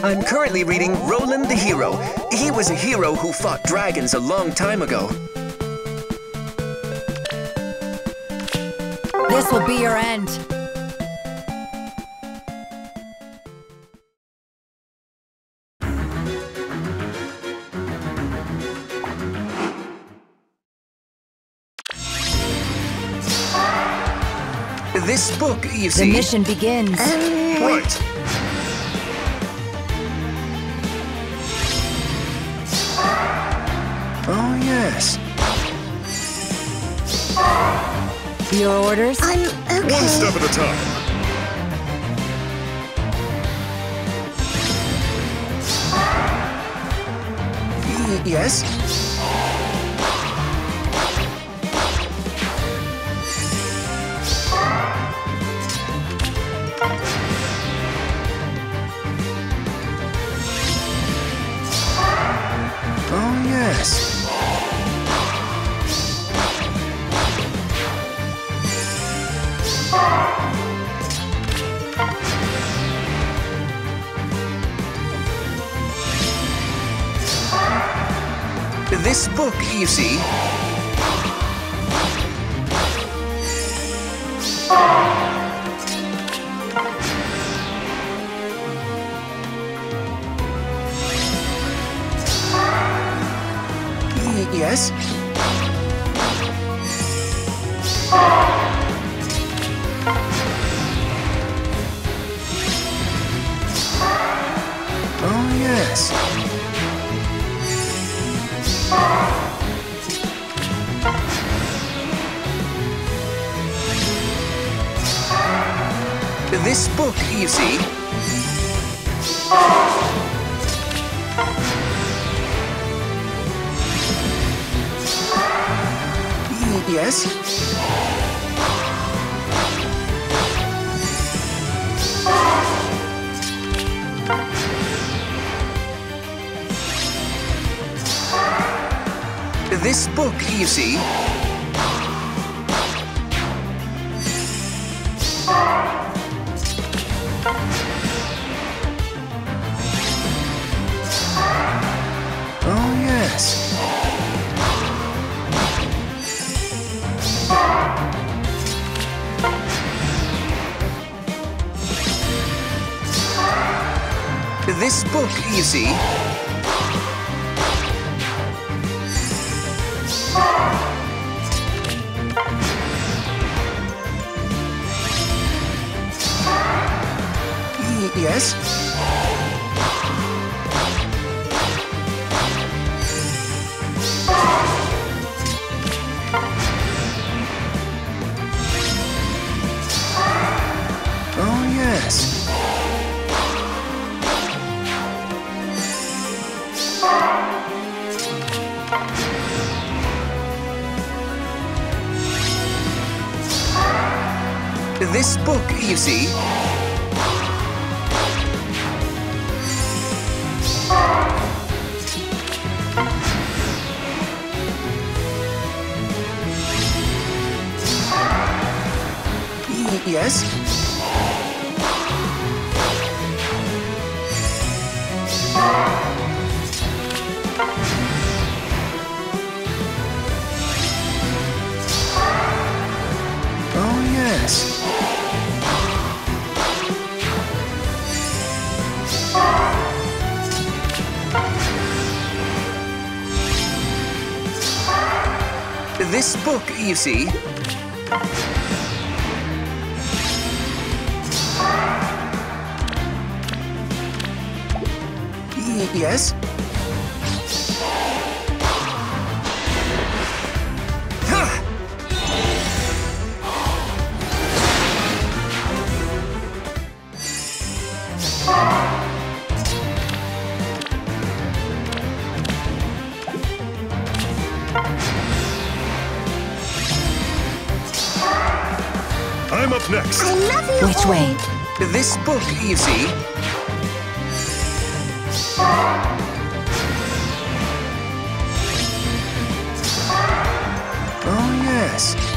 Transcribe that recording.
I'm currently reading Roland the Hero. He was a hero who fought dragons a long time ago. This will be your end. This book, you see... The mission begins. Right. Yes. Your orders? I'm okay. One step at a time. Yes? Oh, yes. This book, see... Yes? Oh, yes. This book, you see... Yes? This book, you see... This book, you see... Yes? This book, you see... Yes? This book, you see... Y- yes? I'm up next. I love you Which all. way? This book, you see... Oh, yes.